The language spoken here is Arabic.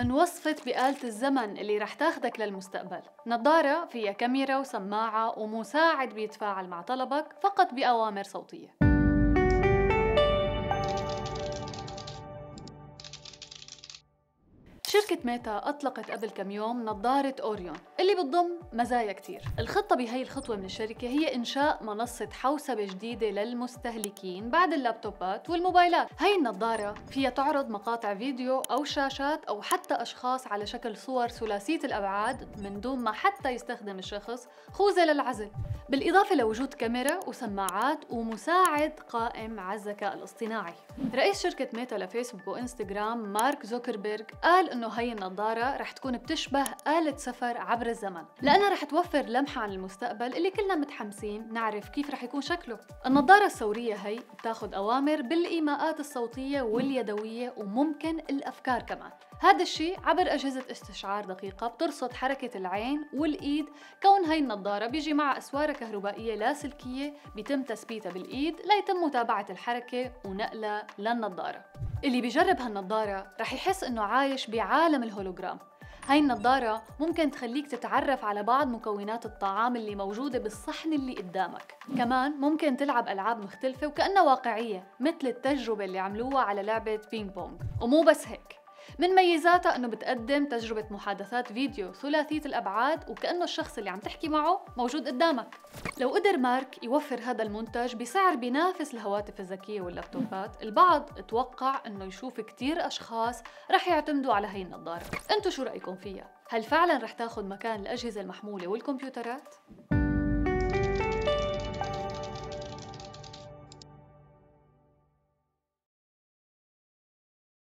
انوصفت بآلة الزمن اللي رح تاخدك للمستقبل. نظارة فيها كاميرا وسماعة ومساعد بيتفاعل مع طلبك فقط بأوامر صوتية. شركة ميتا أطلقت قبل كم يوم نظارة أوريون اللي بتضم مزايا كتير. الخطة بهي الخطوة من الشركة هي إنشاء منصة حوسبة جديدة للمستهلكين بعد اللابتوبات والموبايلات. هاي النظارة فيها تعرض مقاطع فيديو أو شاشات أو حتى أشخاص على شكل صور ثلاثية الأبعاد من دون ما حتى يستخدم الشخص خوذة للعزل. بالإضافة لوجود كاميرا وسماعات ومساعد قائم على الذكاء الاصطناعي. رئيس شركة ميتا لفيسبوك وإنستغرام مارك زوكربيرغ قال إنه هي النظارة رح تكون بتشبه آلة سفر عبر الزمن. لأنها رح توفر لمحة عن المستقبل اللي كلنا متحمسين نعرف كيف رح يكون شكله. النظارة الثورية هي بتاخد أوامر بالإيماءات الصوتية واليدوية وممكن الأفكار كمان. هذا الشيء عبر أجهزة استشعار دقيقة بترصد حركة العين والإيد. كون هاي النظارة بيجي مع أسوارة كهربائية لاسلكية بيتم تثبيتها بالإيد ليتم متابعة الحركة ونقلها للنظارة. اللي بيجرب هالنظارة رح يحس إنه عايش بعالم الهولوجرام هاي النظارة ممكن تخليك تتعرف على بعض مكونات الطعام اللي موجودة بالصحن اللي قدامك. كمان ممكن تلعب ألعاب مختلفة وكأنها واقعية مثل التجربة اللي عملوها على لعبة بينج بونج. ومو بس هيك من ميزاتها إنه بتقدم تجربة محادثات فيديو ثلاثية الأبعاد وكأنه الشخص اللي عم تحكي معه موجود قدامك لو قدر مارك يوفر هذا المنتج بسعر بينافس الهواتف الذكية واللابتوبات البعض أتوقع إنه يشوف كتير أشخاص رح يعتمدوا على هي النظارة انتو شو رأيكم فيها؟ هل فعلا رح تاخذ مكان الأجهزة المحمولة والكمبيوترات؟